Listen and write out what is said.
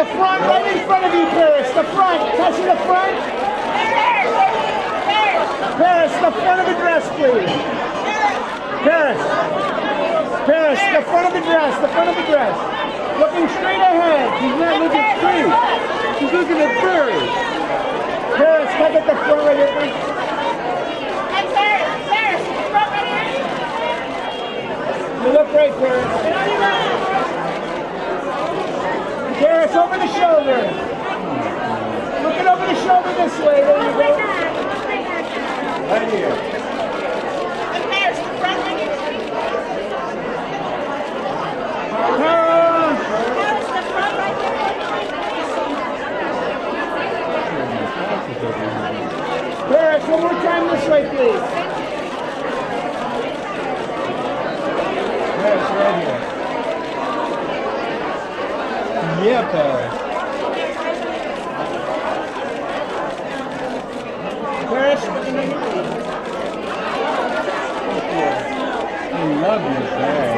the front, right in front of you, Paris. The front. Touching the front. Paris, the front of the dress, please. Paris. Paris, the front of the dress, the front of the dress. Looking straight ahead. He's not looking straight. He's looking at Paris. Paris, come at the front right here. You look great, Paris. Over the shoulder. Looking over the shoulder this way. There you go. Right here. Paris, one more time this way, please. Paris, right here. Yeah, Paris. I love you, Paris.